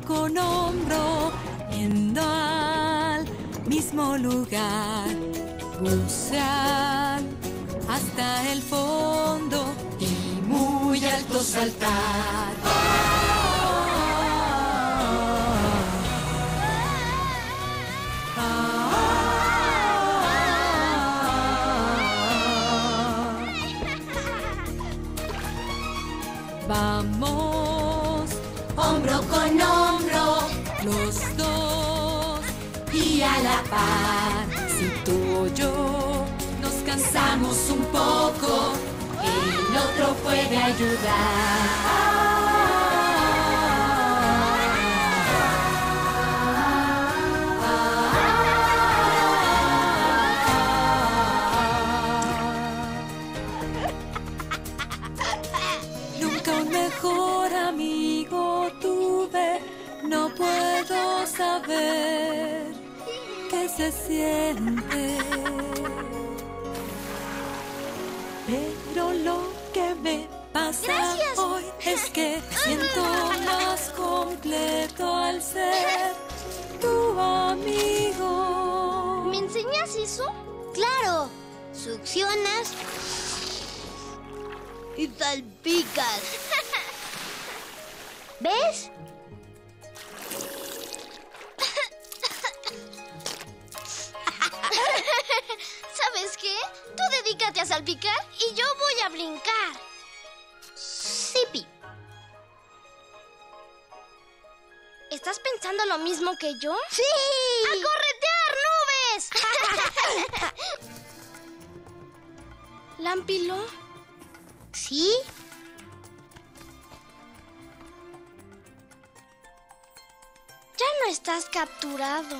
hombro con hombro, yendo al mismo lugar. Bucear hasta el fondo y muy alto saltar. Vamos, Hombro con hombro los dos y a la par. Si tú o yo nos cansamos un poco, el otro puede Nunca un mejor amigo tuve, no puedo saber qué se siente. Pero lo que me pasa Gracias. hoy es que siento más completo al ser tu amigo. ¿Me enseñas eso? Claro. Succionas y salpicas. ¿Ves? ¿Sabes qué? Tú dedícate a salpicar y yo voy a brincar. Sipi. ¿Estás pensando lo mismo que yo? ¡Sí! ¡A corretear nubes! ¿Lampilo? ¿Sí? Ya no estás capturado.